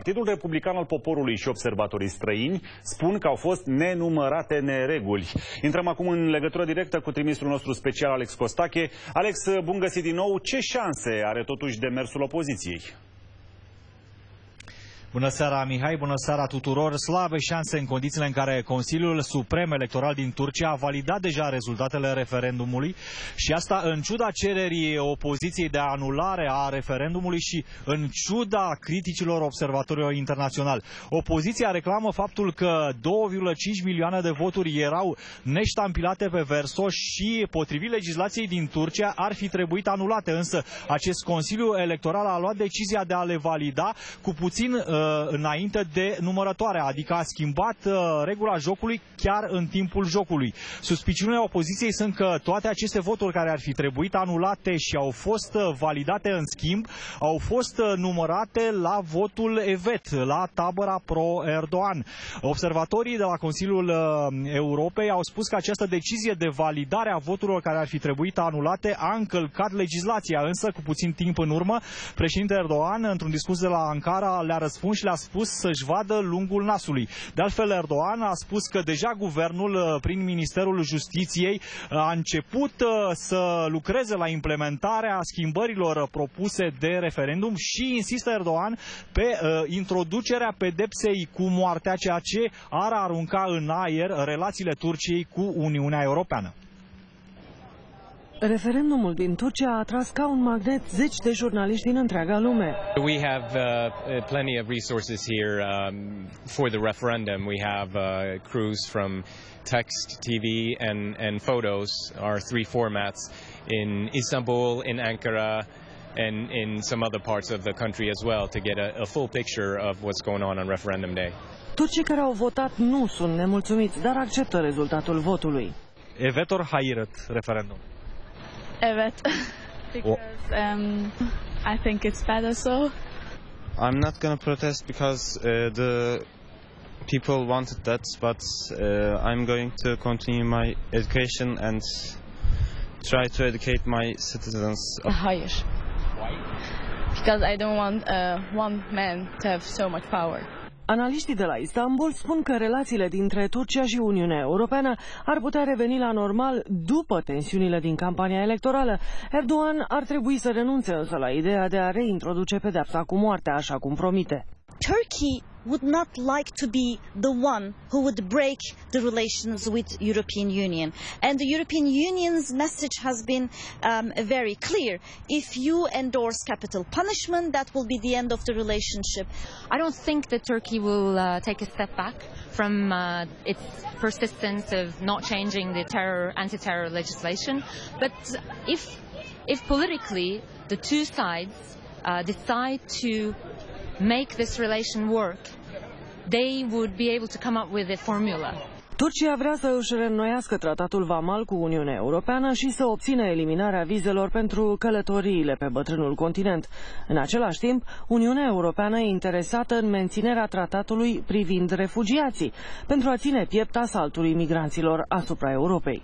Partidul Republican al Poporului și observatorii străini spun că au fost nenumărate nereguli. Intrăm acum în legătură directă cu trimisul nostru special Alex Costache. Alex, bun găsit din nou. Ce șanse are totuși demersul opoziției? Bună seara, Mihai, bună seara tuturor. Slabe șanse în condițiile în care Consiliul Suprem Electoral din Turcia a validat deja rezultatele referendumului și asta în ciuda cererii opoziției de anulare a referendumului și în ciuda criticilor observatorilor internaționali. Opoziția reclamă faptul că 2,5 milioane de voturi erau neștampilate pe verso și, potrivit legislației din Turcia, ar fi trebuit anulate. Însă acest Consiliu Electoral a luat decizia de a le valida cu puțin uh, înainte de numărătoare, adică a schimbat uh, regula jocului chiar în timpul jocului. Suspiciunile opoziției sunt că toate aceste voturi care ar fi trebuit anulate și au fost uh, validate în schimb, au fost uh, numărate la votul Evet, la tabăra pro-Erdogan. Observatorii de la Consiliul Europei au spus că această decizie de validare a voturilor care ar fi trebuit anulate a încălcat legislația, însă cu puțin timp în urmă, președintele Erdogan, într-un discurs de la Ankara, le-a răspuns și le-a spus să-și vadă lungul nasului. De altfel, Erdogan a spus că deja guvernul, uh, prin Ministerul Justiției, uh, a început uh, să lucreze la implementarea schimbărilor propuse de referendum și insistă Erdogan pe introducerea pedepsei cu moartea, ceea ce ar arunca în aer relațiile Turciei cu Uniunea Europeană. Referendumul din Turcia a atras ca un magnet zeci de jurnaliști din întreaga lume. We have uh, plenty of resources here um, for the referendum. We have uh, crews from text, TV and, and photos, our three formats in Istanbul, in Ankara, and in some other parts of the country as well to get a, a full picture of what's going on on referendum day. Turcii care au votat nu sunt nemulțumiți, dar acceptă rezultatul votului. Evet or hayır referendum? Evet. because um, I think it's better so. I'm not gonna protest because uh, the people wanted that, but uh, I'm going to continue my education and try to educate my citizens. Hayır. Why? Because I don't want uh, one man to have so much power. Analiștii de la Istanbul spun că relațiile dintre Turcia și Uniunea Europeană ar putea reveni la normal după tensiunile din campania electorală. Erdogan ar trebui să renunțe însă la ideea de a reintroduce pedepsa cu moartea, așa cum promite. Turkey would not like to be the one who would break the relations with European Union. And the European Union's message has been um, very clear. If you endorse capital punishment, that will be the end of the relationship. I don't think that Turkey will uh, take a step back from uh, its persistence of not changing the terror, anti-terror legislation. But if, if politically the two sides uh, decide to make this relation work, they would be able to come up with a formula. Turcia vrea să își reînnoiască tratatul vamal cu Uniunea Europeană și să obțină eliminarea vizelor pentru călătoriile pe bătrânul continent. În același timp, Uniunea Europeană e interesată în menținerea tratatului privind refugiații, pentru a ține piept asaltului migranților asupra Europei.